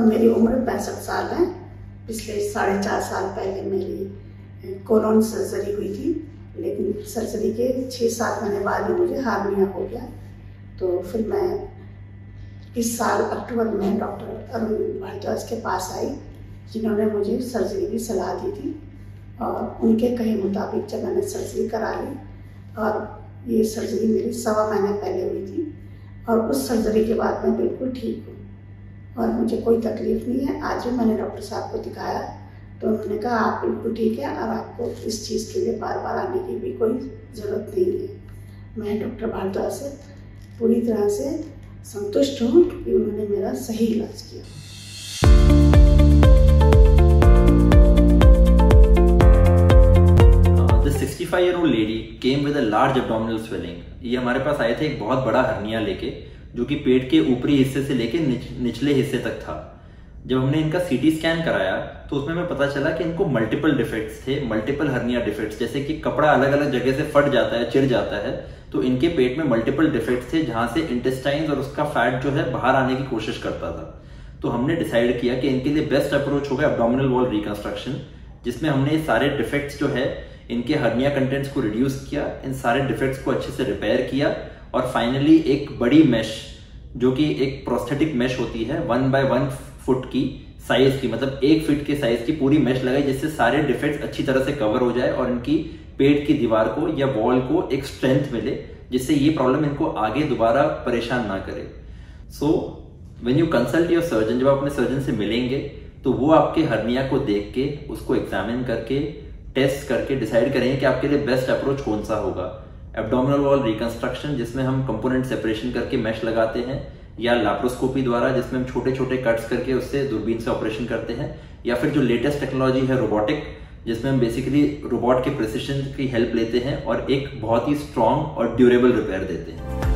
मेरी उम्र पैंसठ साल है। पिछले साढ़े चार साल पहले मेरी कोरोन सर्जरी हुई थी, लेकिन सर्जरी के छः सात महीने बाद ही मुझे हार्निया हो गया। तो फिर मैं इस साल अक्टूबर में डॉक्टर अरुण भारद्वाज के पास आई, जिन्होंने मुझे सर्जरी की सलाह दी थी और उनके कहे मुताबिक जब मैंने सर्जरी करा ली और ये सर्जरी मेरी सवा महीने पहले हुई थी और उस सर्जरी के बाद मैं बिल्कुल ठीक हूँ। और मुझे कोई तकलीफ़ नहीं है। आज भी मैंने डॉक्टर साहब को दिखाया तो उन्होंने कहा, आप बिल्कुल ठीक है और आपको इस चीज़ के लिए बार बार आने की भी कोई ज़रूरत नहीं है। मैं डॉक्टर भारद्वाज से पूरी तरह से संतुष्ट हूँ कि उन्होंने मेरा सही इलाज किया। Five year old lady came with a large abdominal swelling ये हमारे पास आए थे एक बहुत बड़ा हर्निया लेके। जो कि पेट के ऊपरी हिस्से से लेकर निच, निचले हिस्से तक था। जब हमने इनका सीटी स्कैन कराया तो उसमें हमें पता चला कि इनको मल्टीपल डिफेक्ट्स थे मल्टीपल हर्निया डिफेक्ट्स जैसे कि कपड़ा अलग अलग जगह से फट जाता है चिर जाता है तो इनके पेट में मल्टीपल डिफेक्ट्स थे जहाँ से इंटेस्टाइन और उसका फैट जो है बाहर आने की कोशिश करता था। तो हमने डिसाइड किया कि इनके लिए बेस्ट अप्रोच होगा एब्डोमिनल वॉल रिकंस्ट्रक्शन जिसमें हमने सारे डिफेक्ट्स जो है इनके हर्निया कंटेंट्स को रिड्यूस किया इन सारे डिफेक्ट्स को अच्छे से रिपेयर किया और फाइनली एक बड़ी मेश जो कि एक प्रोस्थेटिक मेश होती है वन बाय वन फुट की साइज़ की मतलब एक फीट के साइज़ की पूरी मेश लगाई, जिससे सारे डिफेक्ट्स अच्छी तरह से कवर हो जाए और इनकी पेट की दीवार को या वॉल को एक स्ट्रेंथ मिले, जिससे ये प्रॉब्लम इनको आगे दोबारा परेशान ना करे। So when you consult your surgeon जब आप अपने सर्जन से मिलेंगे तो वो आपके हर्निया को देख के, उसको एग्जामिन करके टेस्ट करके डिसाइड करेंगे कि आपके लिए बेस्ट अप्रोच कौन सा होगा। एब्डोमिनल वॉल रिकंस्ट्रक्शन जिसमें हम कंपोनेंट सेपरेशन करके मैश लगाते हैं, या लैप्रोस्कोपी द्वारा, जिसमें हम छोटे छोटे कट्स करके उससे दूरबीन से ऑपरेशन करते हैं, या फिर जो लेटेस्ट टेक्नोलॉजी है रोबोटिक जिसमें हम बेसिकली रोबोट के प्रिसिशन की हेल्प लेते हैं और एक बहुत ही स्ट्रांग और ड्यूरेबल रिपेयर देते हैं।